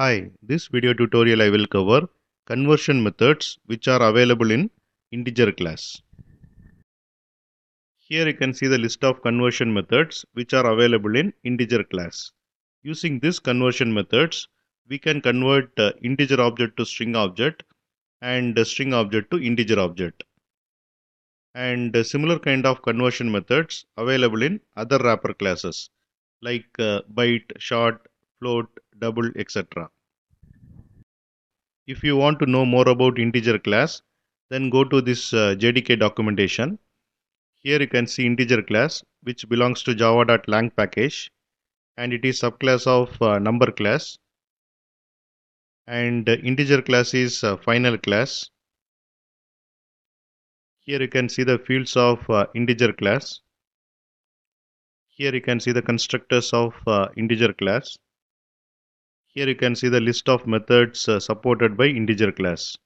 Hi, this video tutorial I will cover conversion methods which are available in integer class. Here you can see the list of conversion methods which are available in integer class. Using these conversion methods, we can convert uh, integer object to string object and uh, string object to integer object. And uh, similar kind of conversion methods available in other wrapper classes like uh, byte, short, float, double, etc. If you want to know more about integer class, then go to this uh, JDK documentation. Here you can see integer class which belongs to java.lang package and it is subclass of uh, number class and uh, integer class is uh, final class. Here you can see the fields of uh, integer class. Here you can see the constructors of uh, integer class. Here you can see the list of methods uh, supported by integer class.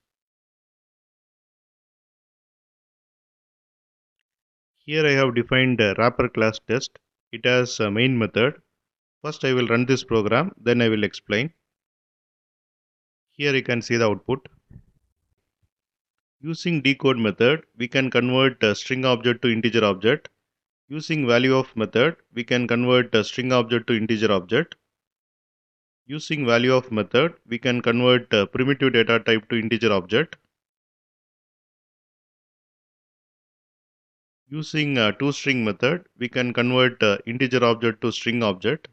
Here I have defined a wrapper class test. It has a main method. First I will run this program, then I will explain. Here you can see the output. Using decode method, we can convert a string object to integer object. Using value of method, we can convert a string object to integer object. Using value of method, we can convert a primitive data type to integer object. Using uh, a toString method, we can convert a integer object to string object.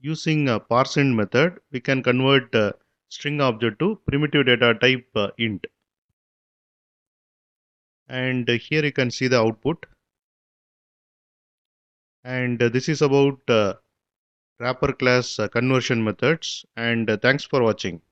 Using a parseInt method, we can convert a string object to primitive data type uh, int. And here you can see the output. And this is about uh, wrapper class uh, conversion methods. And uh, thanks for watching.